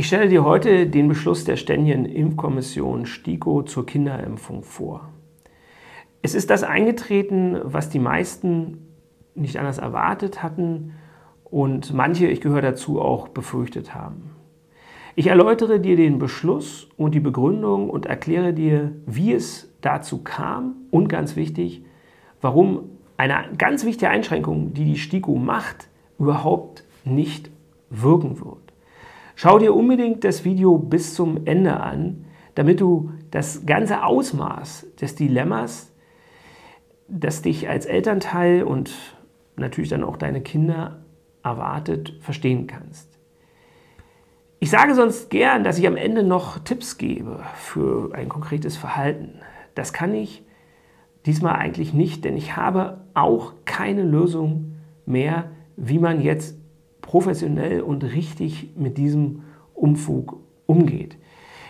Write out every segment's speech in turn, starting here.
Ich stelle dir heute den Beschluss der Ständigen Impfkommission STIKO zur Kinderimpfung vor. Es ist das eingetreten, was die meisten nicht anders erwartet hatten und manche, ich gehöre dazu, auch befürchtet haben. Ich erläutere dir den Beschluss und die Begründung und erkläre dir, wie es dazu kam und ganz wichtig, warum eine ganz wichtige Einschränkung, die die STIKO macht, überhaupt nicht wirken wird. Schau dir unbedingt das Video bis zum Ende an, damit du das ganze Ausmaß des Dilemmas, das dich als Elternteil und natürlich dann auch deine Kinder erwartet, verstehen kannst. Ich sage sonst gern, dass ich am Ende noch Tipps gebe für ein konkretes Verhalten. Das kann ich diesmal eigentlich nicht, denn ich habe auch keine Lösung mehr, wie man jetzt professionell und richtig mit diesem Umfug umgeht.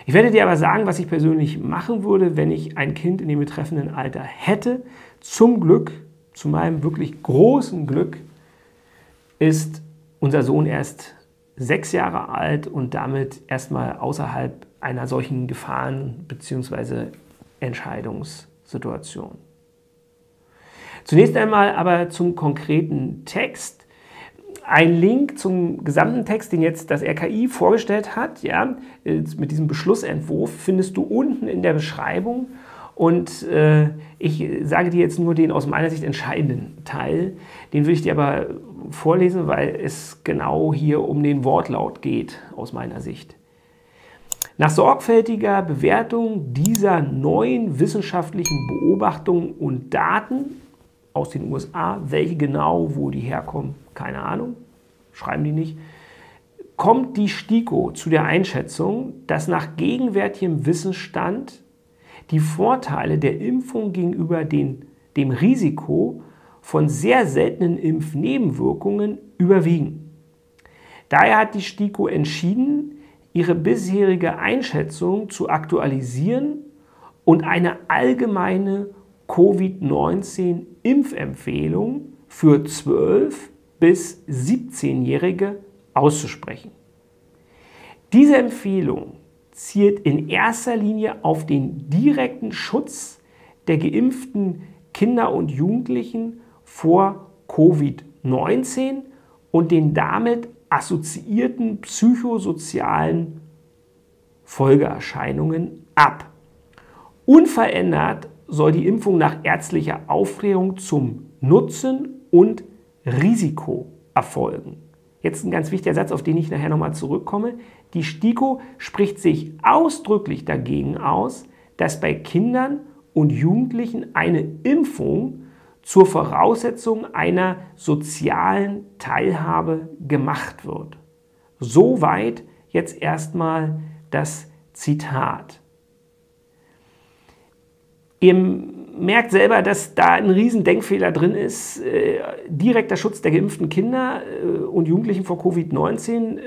Ich werde dir aber sagen, was ich persönlich machen würde, wenn ich ein Kind in dem betreffenden Alter hätte. Zum Glück, zu meinem wirklich großen Glück, ist unser Sohn erst sechs Jahre alt und damit erstmal außerhalb einer solchen Gefahren- bzw. Entscheidungssituation. Zunächst einmal aber zum konkreten Text ein Link zum gesamten Text, den jetzt das RKI vorgestellt hat, ja, mit diesem Beschlussentwurf, findest du unten in der Beschreibung. Und äh, ich sage dir jetzt nur den aus meiner Sicht entscheidenden Teil. Den will ich dir aber vorlesen, weil es genau hier um den Wortlaut geht, aus meiner Sicht. Nach sorgfältiger Bewertung dieser neuen wissenschaftlichen Beobachtungen und Daten aus den USA, welche genau, wo die herkommen, keine Ahnung, schreiben die nicht, kommt die STIKO zu der Einschätzung, dass nach gegenwärtigem Wissensstand die Vorteile der Impfung gegenüber den, dem Risiko von sehr seltenen Impfnebenwirkungen überwiegen. Daher hat die STIKO entschieden, ihre bisherige Einschätzung zu aktualisieren und eine allgemeine Covid-19-Impfempfehlung für 12 bis 17-Jährige auszusprechen. Diese Empfehlung zielt in erster Linie auf den direkten Schutz der geimpften Kinder und Jugendlichen vor Covid-19 und den damit assoziierten psychosozialen Folgeerscheinungen ab. Unverändert soll die Impfung nach ärztlicher Aufklärung zum Nutzen und Risiko erfolgen. Jetzt ein ganz wichtiger Satz, auf den ich nachher nochmal zurückkomme. Die STIKO spricht sich ausdrücklich dagegen aus, dass bei Kindern und Jugendlichen eine Impfung zur Voraussetzung einer sozialen Teilhabe gemacht wird. Soweit jetzt erstmal das Zitat. Im merkt selber, dass da ein riesen Denkfehler drin ist. Äh, direkter Schutz der geimpften Kinder äh, und Jugendlichen vor Covid-19. Äh,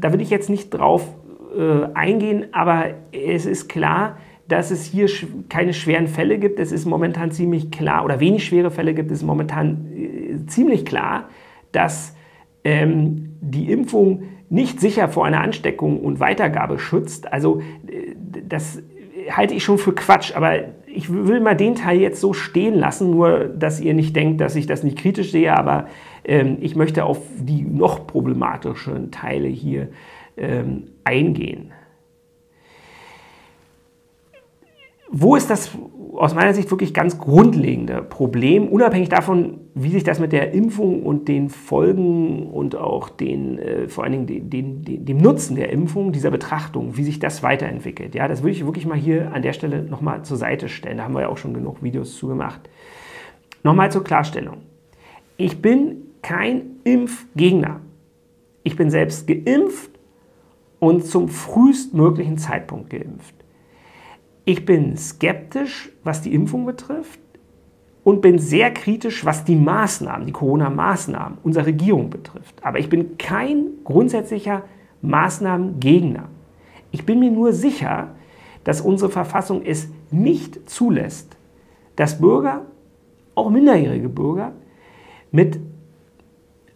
da will ich jetzt nicht drauf eingehen, aber es ist klar, dass es hier keine schweren Fälle gibt. Es ist momentan ziemlich klar, oder wenig schwere Fälle gibt es momentan ziemlich klar, dass ähm, die Impfung nicht sicher vor einer Ansteckung und Weitergabe schützt. Also das halte ich schon für Quatsch, aber ich will mal den Teil jetzt so stehen lassen, nur dass ihr nicht denkt, dass ich das nicht kritisch sehe, aber ähm, ich möchte auf die noch problematischen Teile hier ähm, eingehen. Wo ist das aus meiner Sicht wirklich ganz grundlegende Problem, unabhängig davon, wie sich das mit der Impfung und den Folgen und auch den, äh, vor allen Dingen den, den, dem Nutzen der Impfung, dieser Betrachtung, wie sich das weiterentwickelt. Ja, das würde ich wirklich mal hier an der Stelle nochmal zur Seite stellen. Da haben wir ja auch schon genug Videos zu gemacht. Nochmal zur Klarstellung. Ich bin kein Impfgegner. Ich bin selbst geimpft und zum frühestmöglichen Zeitpunkt geimpft. Ich bin skeptisch, was die Impfung betrifft und bin sehr kritisch, was die Maßnahmen, die Corona-Maßnahmen unserer Regierung betrifft. Aber ich bin kein grundsätzlicher Maßnahmengegner. Ich bin mir nur sicher, dass unsere Verfassung es nicht zulässt, dass Bürger, auch minderjährige Bürger, mit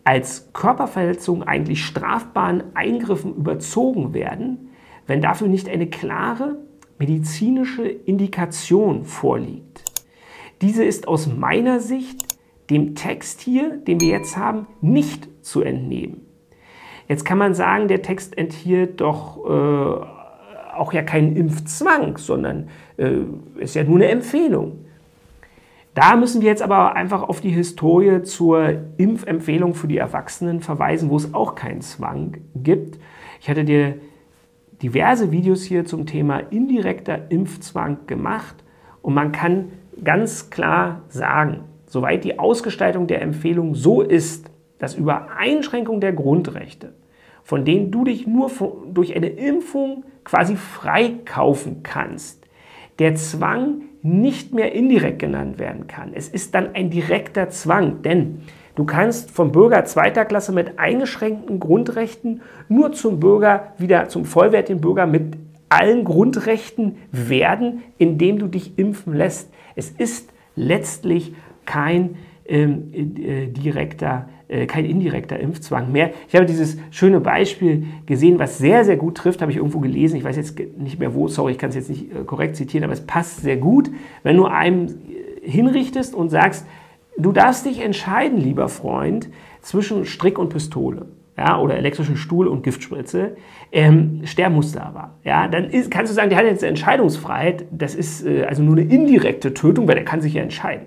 als Körperverletzungen eigentlich strafbaren Eingriffen überzogen werden, wenn dafür nicht eine klare medizinische Indikation vorliegt. Diese ist aus meiner Sicht dem Text hier, den wir jetzt haben, nicht zu entnehmen. Jetzt kann man sagen, der Text enthielt doch äh, auch ja keinen Impfzwang, sondern äh, ist ja nur eine Empfehlung. Da müssen wir jetzt aber einfach auf die Historie zur Impfempfehlung für die Erwachsenen verweisen, wo es auch keinen Zwang gibt. Ich hatte dir diverse Videos hier zum Thema indirekter Impfzwang gemacht und man kann ganz klar sagen, soweit die Ausgestaltung der Empfehlung so ist, dass über Einschränkung der Grundrechte, von denen du dich nur durch eine Impfung quasi freikaufen kannst, der Zwang nicht mehr indirekt genannt werden kann. Es ist dann ein direkter Zwang, denn du kannst vom Bürger zweiter Klasse mit eingeschränkten Grundrechten nur zum Bürger, wieder zum vollwertigen Bürger mit allen Grundrechten werden, indem du dich impfen lässt. Es ist letztlich kein ähm, äh, direkter, äh, kein indirekter Impfzwang mehr. Ich habe dieses schöne Beispiel gesehen, was sehr, sehr gut trifft, habe ich irgendwo gelesen. Ich weiß jetzt nicht mehr wo, sorry, ich kann es jetzt nicht äh, korrekt zitieren, aber es passt sehr gut, wenn du einem hinrichtest und sagst, du darfst dich entscheiden, lieber Freund, zwischen Strick und Pistole. Ja, oder elektrischen Stuhl und Giftspritze, ähm, sterben musste aber. Ja, dann ist, kannst du sagen, der hat jetzt Entscheidungsfreiheit. Das ist äh, also nur eine indirekte Tötung, weil der kann sich ja entscheiden.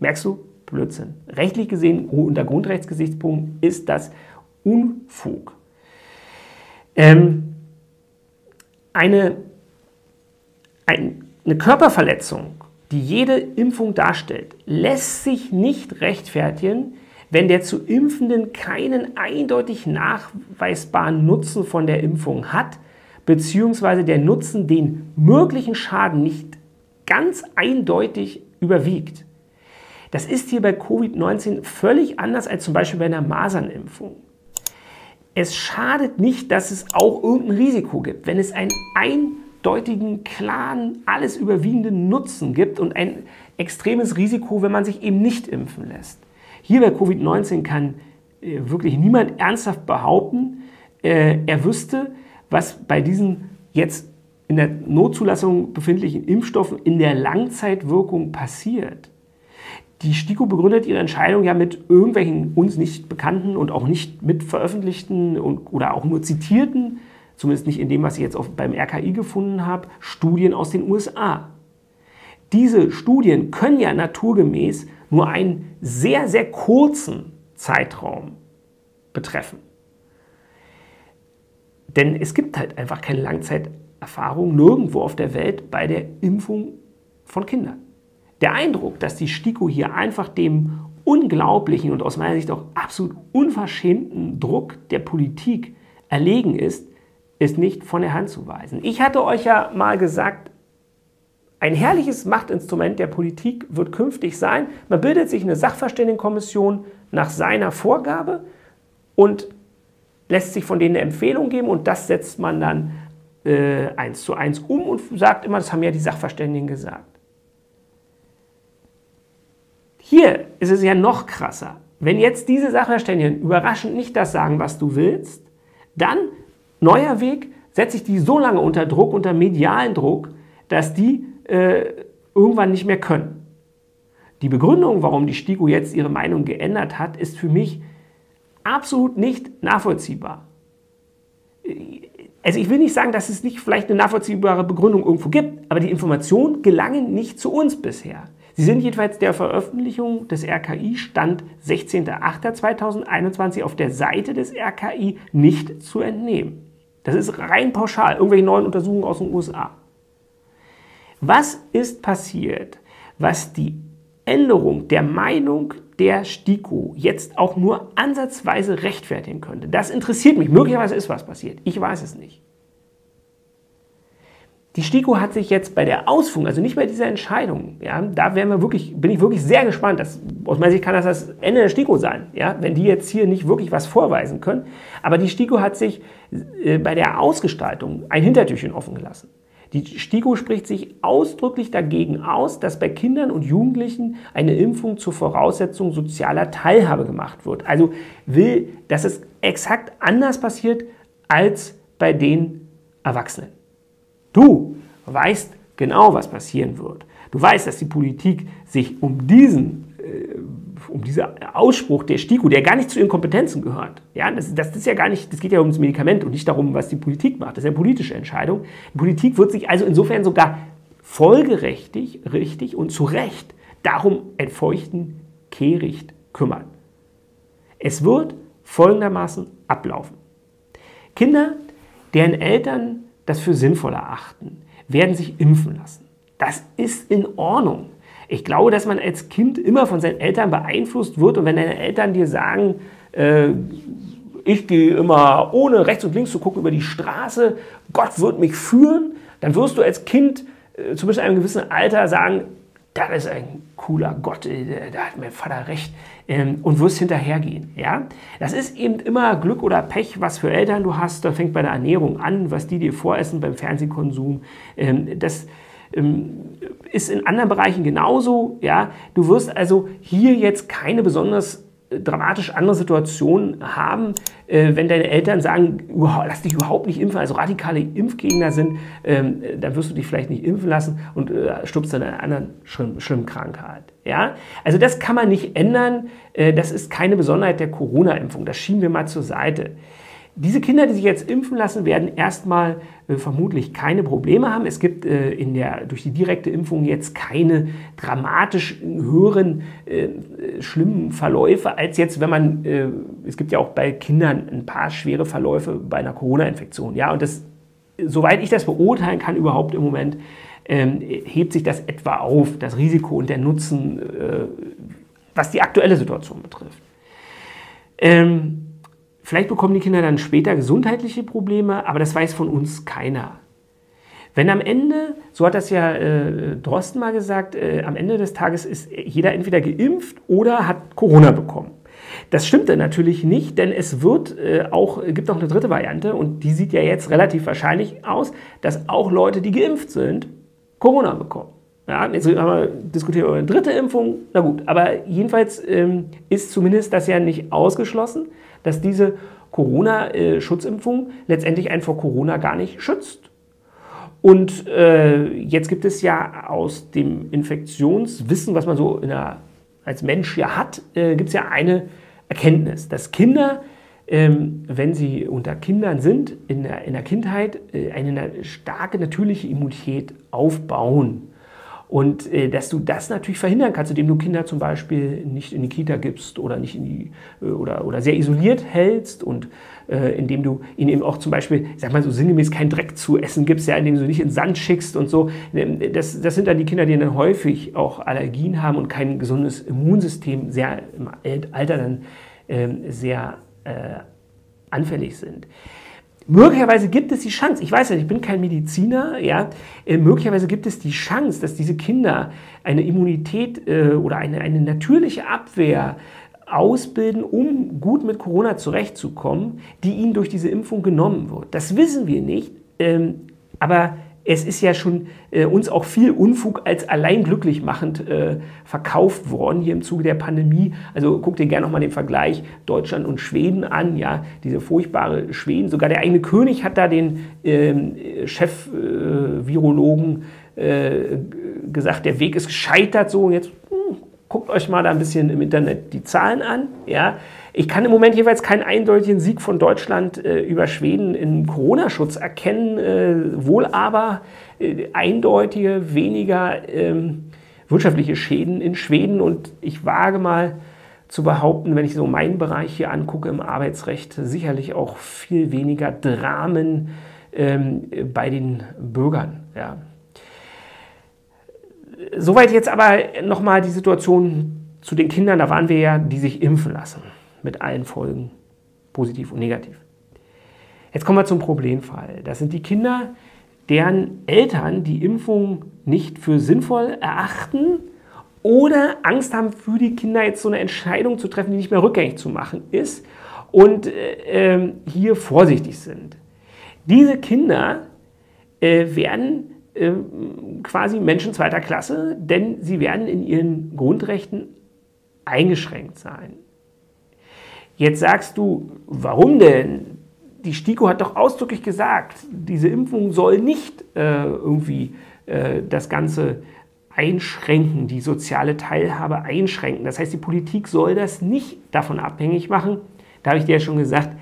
Merkst du? Blödsinn. Rechtlich gesehen, unter Grundrechtsgesichtspunkt, ist das Unfug. Ähm, eine, ein, eine Körperverletzung, die jede Impfung darstellt, lässt sich nicht rechtfertigen, wenn der zu Impfenden keinen eindeutig nachweisbaren Nutzen von der Impfung hat, beziehungsweise der Nutzen den möglichen Schaden nicht ganz eindeutig überwiegt. Das ist hier bei Covid-19 völlig anders als zum Beispiel bei einer Masernimpfung. Es schadet nicht, dass es auch irgendein Risiko gibt. Wenn es einen eindeutigen, klaren, alles überwiegenden Nutzen gibt und ein extremes Risiko, wenn man sich eben nicht impfen lässt. Hier bei Covid-19 kann äh, wirklich niemand ernsthaft behaupten, äh, er wüsste, was bei diesen jetzt in der Notzulassung befindlichen Impfstoffen in der Langzeitwirkung passiert. Die STIKO begründet ihre Entscheidung ja mit irgendwelchen uns nicht bekannten und auch nicht mit veröffentlichten und, oder auch nur zitierten, zumindest nicht in dem, was ich jetzt auf, beim RKI gefunden habe, Studien aus den USA. Diese Studien können ja naturgemäß nur einen sehr, sehr kurzen Zeitraum betreffen. Denn es gibt halt einfach keine Langzeiterfahrung nirgendwo auf der Welt bei der Impfung von Kindern. Der Eindruck, dass die STIKO hier einfach dem unglaublichen und aus meiner Sicht auch absolut unverschämten Druck der Politik erlegen ist, ist nicht von der Hand zu weisen. Ich hatte euch ja mal gesagt, ein herrliches Machtinstrument der Politik wird künftig sein, man bildet sich eine Sachverständigenkommission nach seiner Vorgabe und lässt sich von denen eine Empfehlung geben und das setzt man dann äh, eins zu eins um und sagt immer, das haben ja die Sachverständigen gesagt. Hier ist es ja noch krasser. Wenn jetzt diese Sachverständigen überraschend nicht das sagen, was du willst, dann, neuer Weg, setze ich die so lange unter Druck, unter medialen Druck, dass die äh, irgendwann nicht mehr können. Die Begründung, warum die STIKO jetzt ihre Meinung geändert hat, ist für mich absolut nicht nachvollziehbar. Also ich will nicht sagen, dass es nicht vielleicht eine nachvollziehbare Begründung irgendwo gibt, aber die Informationen gelangen nicht zu uns bisher. Sie sind jedenfalls der Veröffentlichung des RKI Stand 16.08.2021 auf der Seite des RKI nicht zu entnehmen. Das ist rein pauschal, irgendwelche neuen Untersuchungen aus den USA. Was ist passiert, was die Änderung der Meinung der STIKO jetzt auch nur ansatzweise rechtfertigen könnte? Das interessiert mich. Möglicherweise ist was passiert. Ich weiß es nicht. Die STIKO hat sich jetzt bei der Ausführung, also nicht bei dieser Entscheidung, ja, da wären wir wirklich, bin ich wirklich sehr gespannt. Das, aus meiner Sicht kann das das Ende der STIKO sein, ja, wenn die jetzt hier nicht wirklich was vorweisen können. Aber die STIKO hat sich äh, bei der Ausgestaltung ein Hintertürchen offen gelassen. Die STIKO spricht sich ausdrücklich dagegen aus, dass bei Kindern und Jugendlichen eine Impfung zur Voraussetzung sozialer Teilhabe gemacht wird. Also will, dass es exakt anders passiert als bei den Erwachsenen. Du weißt genau, was passieren wird. Du weißt, dass die Politik sich um diesen äh, um diesen Ausspruch der STIKO, der gar nicht zu ihren Kompetenzen gehört. Ja, das, das, ist ja gar nicht, das geht ja ums Medikament und nicht darum, was die Politik macht. Das ist ja eine politische Entscheidung. Die Politik wird sich also insofern sogar folgerechtig, richtig und zu Recht darum entfeuchten Kehricht kümmern. Es wird folgendermaßen ablaufen. Kinder, deren Eltern das für sinnvoll erachten, werden sich impfen lassen. Das ist in Ordnung. Ich glaube, dass man als Kind immer von seinen Eltern beeinflusst wird und wenn deine Eltern dir sagen, äh, ich gehe immer ohne rechts und links zu gucken über die Straße, Gott wird mich führen, dann wirst du als Kind äh, zumindest in einem gewissen Alter sagen, das ist ein cooler Gott, äh, da hat mein Vater recht ähm, und wirst hinterhergehen. Ja? Das ist eben immer Glück oder Pech, was für Eltern du hast. Da fängt bei der Ernährung an, was die dir voressen beim Fernsehkonsum. Ähm, das ähm, ist in anderen Bereichen genauso. Ja? Du wirst also hier jetzt keine besonders dramatisch andere Situation haben, äh, wenn deine Eltern sagen, lass dich überhaupt nicht impfen, also radikale Impfgegner sind, ähm, dann wirst du dich vielleicht nicht impfen lassen und äh, stirbst an einer anderen schlimmen, schlimmen Krankheit. Ja? Also das kann man nicht ändern, äh, das ist keine Besonderheit der Corona-Impfung, das schieben wir mal zur Seite. Diese Kinder, die sich jetzt impfen lassen, werden erstmal vermutlich keine Probleme haben. Es gibt äh, in der, durch die direkte Impfung jetzt keine dramatisch höheren äh, schlimmen Verläufe als jetzt, wenn man, äh, es gibt ja auch bei Kindern ein paar schwere Verläufe bei einer Corona-Infektion. Ja, und das, soweit ich das beurteilen kann, überhaupt im Moment, ähm, hebt sich das etwa auf, das Risiko und der Nutzen, äh, was die aktuelle Situation betrifft. Ähm, Vielleicht bekommen die Kinder dann später gesundheitliche Probleme, aber das weiß von uns keiner. Wenn am Ende, so hat das ja äh, Drosten mal gesagt, äh, am Ende des Tages ist jeder entweder geimpft oder hat Corona bekommen. Das stimmt dann natürlich nicht, denn es wird äh, auch, gibt auch eine dritte Variante und die sieht ja jetzt relativ wahrscheinlich aus, dass auch Leute, die geimpft sind, Corona bekommen. Ja, jetzt haben wir diskutiert über eine dritte Impfung, na gut, aber jedenfalls ähm, ist zumindest das ja nicht ausgeschlossen dass diese Corona-Schutzimpfung letztendlich einen vor Corona gar nicht schützt. Und äh, jetzt gibt es ja aus dem Infektionswissen, was man so der, als Mensch ja hat, äh, gibt es ja eine Erkenntnis, dass Kinder, ähm, wenn sie unter Kindern sind, in der, in der Kindheit äh, eine starke natürliche Immunität aufbauen. Und äh, dass du das natürlich verhindern kannst, indem du Kinder zum Beispiel nicht in die Kita gibst oder nicht in die äh, oder, oder sehr isoliert hältst und äh, indem du ihnen eben auch zum Beispiel, sag mal so sinngemäß, keinen Dreck zu essen gibst, ja, indem du sie nicht in den Sand schickst und so. Ähm, das, das sind dann die Kinder, die dann häufig auch Allergien haben und kein gesundes Immunsystem sehr im Alter dann ähm, sehr äh, anfällig sind. Möglicherweise gibt es die Chance, ich weiß ja, ich bin kein Mediziner, ja, äh, möglicherweise gibt es die Chance, dass diese Kinder eine Immunität äh, oder eine, eine natürliche Abwehr ausbilden, um gut mit Corona zurechtzukommen, die ihnen durch diese Impfung genommen wird. Das wissen wir nicht, ähm, aber es ist ja schon äh, uns auch viel Unfug als allein glücklich machend äh, verkauft worden hier im Zuge der Pandemie. Also guck dir gerne nochmal den Vergleich Deutschland und Schweden an, ja, diese furchtbare Schweden. Sogar der eigene König hat da den ähm, Chef-Virologen äh, gesagt, der Weg ist gescheitert so und jetzt hm, guckt euch mal da ein bisschen im Internet die Zahlen an, ja. Ich kann im Moment jeweils keinen eindeutigen Sieg von Deutschland äh, über Schweden im Corona-Schutz erkennen, äh, wohl aber äh, eindeutige, weniger ähm, wirtschaftliche Schäden in Schweden. Und ich wage mal zu behaupten, wenn ich so meinen Bereich hier angucke im Arbeitsrecht, sicherlich auch viel weniger Dramen ähm, bei den Bürgern. Ja. Soweit jetzt aber nochmal die Situation zu den Kindern, da waren wir ja, die sich impfen lassen mit allen Folgen, positiv und negativ. Jetzt kommen wir zum Problemfall. Das sind die Kinder, deren Eltern die Impfung nicht für sinnvoll erachten oder Angst haben für die Kinder jetzt so eine Entscheidung zu treffen, die nicht mehr rückgängig zu machen ist und äh, hier vorsichtig sind. Diese Kinder äh, werden äh, quasi Menschen zweiter Klasse, denn sie werden in ihren Grundrechten eingeschränkt sein. Jetzt sagst du, warum denn? Die STIKO hat doch ausdrücklich gesagt, diese Impfung soll nicht äh, irgendwie äh, das Ganze einschränken, die soziale Teilhabe einschränken. Das heißt, die Politik soll das nicht davon abhängig machen. Da habe ich dir ja schon gesagt,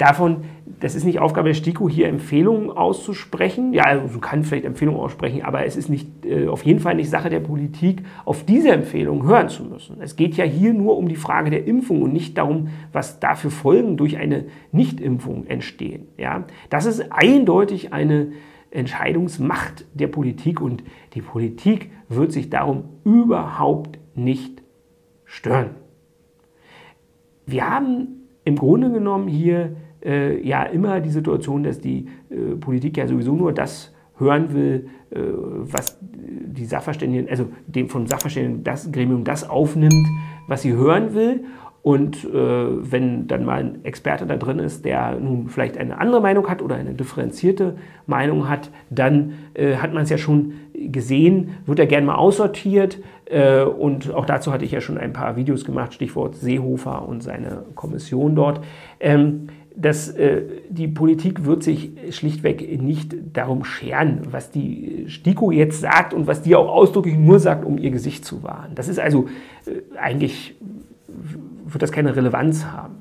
davon, das ist nicht Aufgabe der STIKO, hier Empfehlungen auszusprechen. Ja, also du kannst vielleicht Empfehlungen aussprechen, aber es ist nicht, äh, auf jeden Fall nicht Sache der Politik, auf diese Empfehlungen hören zu müssen. Es geht ja hier nur um die Frage der Impfung und nicht darum, was dafür Folgen durch eine Nichtimpfung entstehen. Ja, das ist eindeutig eine Entscheidungsmacht der Politik und die Politik wird sich darum überhaupt nicht stören. Wir haben im Grunde genommen hier äh, ja immer die Situation, dass die äh, Politik ja sowieso nur das hören will, äh, was die Sachverständigen, also dem von Sachverständigen das Gremium das aufnimmt, was sie hören will. Und äh, wenn dann mal ein Experte da drin ist, der nun vielleicht eine andere Meinung hat oder eine differenzierte Meinung hat, dann äh, hat man es ja schon gesehen, wird er gerne mal aussortiert. Äh, und auch dazu hatte ich ja schon ein paar Videos gemacht, Stichwort Seehofer und seine Kommission dort. Ähm, dass äh, die Politik wird sich schlichtweg nicht darum scheren, was die STIKO jetzt sagt und was die auch ausdrücklich nur sagt, um ihr Gesicht zu wahren. Das ist also äh, eigentlich wird das keine Relevanz haben.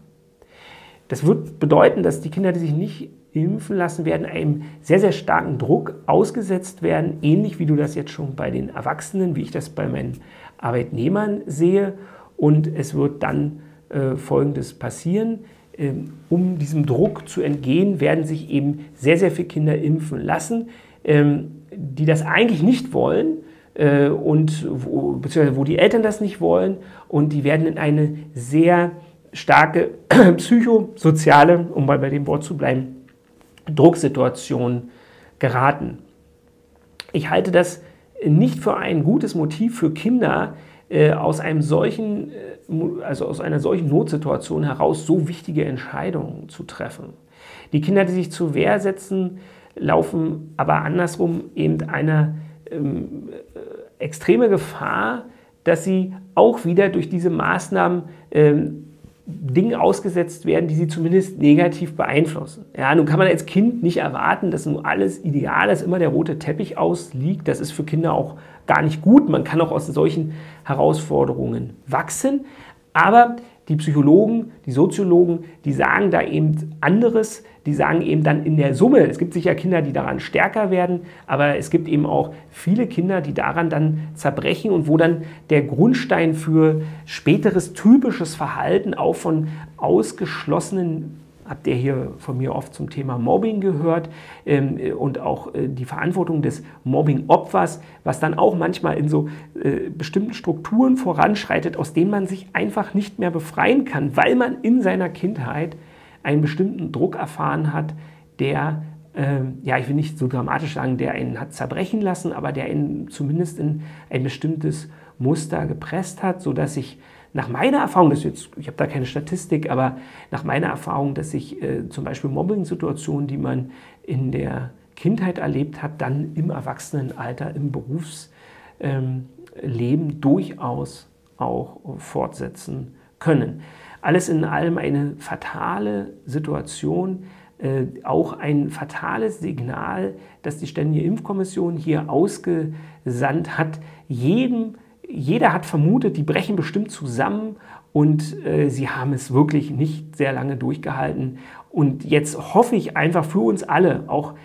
Das wird bedeuten, dass die Kinder, die sich nicht impfen lassen, werden einem sehr, sehr starken Druck ausgesetzt werden, ähnlich wie du das jetzt schon bei den Erwachsenen, wie ich das bei meinen Arbeitnehmern sehe. Und es wird dann äh, Folgendes passieren. Ähm, um diesem Druck zu entgehen, werden sich eben sehr, sehr viele Kinder impfen lassen, ähm, die das eigentlich nicht wollen äh, und wo, beziehungsweise wo die Eltern das nicht wollen und die werden in eine sehr starke psychosoziale, um mal bei dem Wort zu bleiben, Drucksituation geraten. Ich halte das nicht für ein gutes Motiv für Kinder, äh, aus einem solchen, äh, also aus einer solchen Notsituation heraus so wichtige Entscheidungen zu treffen. Die Kinder, die sich zur Wehr setzen, laufen aber andersrum eben einer ähm, äh, extreme Gefahr, dass sie auch wieder durch diese Maßnahmen ähm, Dingen ausgesetzt werden, die sie zumindest negativ beeinflussen. Ja, nun kann man als Kind nicht erwarten, dass nun alles ideal ist, immer der rote Teppich ausliegt. Das ist für Kinder auch gar nicht gut. Man kann auch aus solchen Herausforderungen wachsen. Aber die Psychologen, die Soziologen, die sagen da eben anderes. Die sagen eben dann in der Summe, es gibt sicher Kinder, die daran stärker werden, aber es gibt eben auch viele Kinder, die daran dann zerbrechen und wo dann der Grundstein für späteres typisches Verhalten auch von ausgeschlossenen habt ihr hier von mir oft zum Thema Mobbing gehört ähm, und auch äh, die Verantwortung des Mobbing-Opfers, was dann auch manchmal in so äh, bestimmten Strukturen voranschreitet, aus denen man sich einfach nicht mehr befreien kann, weil man in seiner Kindheit einen bestimmten Druck erfahren hat, der ähm, ja, ich will nicht so dramatisch sagen, der einen hat zerbrechen lassen, aber der ihn zumindest in ein bestimmtes Muster gepresst hat, sodass ich nach meiner Erfahrung, das jetzt, ich habe da keine Statistik, aber nach meiner Erfahrung, dass sich äh, zum Beispiel Mobbing-Situationen, die man in der Kindheit erlebt hat, dann im Erwachsenenalter, im Berufsleben ähm, durchaus auch fortsetzen können. Alles in allem eine fatale Situation, äh, auch ein fatales Signal, das die Ständige Impfkommission hier ausgesandt hat, jedem jeder hat vermutet, die brechen bestimmt zusammen und äh, sie haben es wirklich nicht sehr lange durchgehalten. Und jetzt hoffe ich einfach für uns alle, auch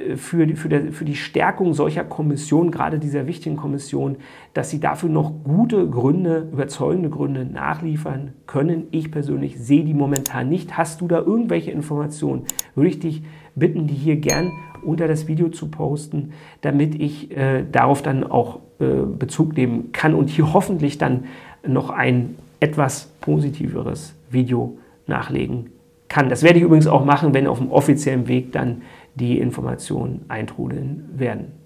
äh, für die, für, der, für die Stärkung solcher Kommissionen, gerade dieser wichtigen Kommission, dass sie dafür noch gute Gründe, überzeugende Gründe nachliefern können. Ich persönlich sehe die momentan nicht. Hast du da irgendwelche Informationen? Würde ich dich bitten, die hier gern unter das Video zu posten, damit ich äh, darauf dann auch Bezug nehmen kann und hier hoffentlich dann noch ein etwas positiveres Video nachlegen kann. Das werde ich übrigens auch machen, wenn auf dem offiziellen Weg dann die Informationen eintrudeln werden.